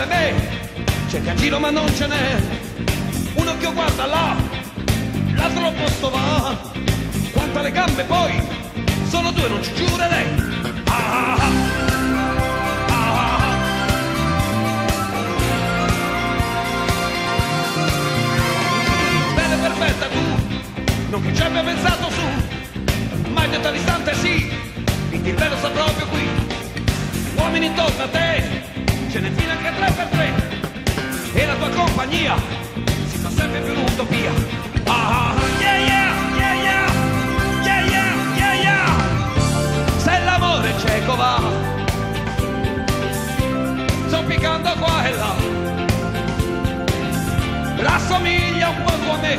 come me, cerca in giro ma non ce n'è. Un occhio guarda là, l'altro opposto va. Quanto alle gambe poi, sono due, non ci giurerei. Ah, ah, ah. Ah, ah. Bella e perfetta tu, non ci abbia pensato su, mai detto all'istante sì, il bello sta proprio qui. Uomini intorno a te, ce ne fino anche tre per tre, e la tua compagnia si fa sempre più un'utopia. Ah, ah, yeah, yeah, yeah, yeah, yeah, yeah, yeah, yeah. Se l'amore cieco va, zoppicando qua e là, rassomiglia un poco a me,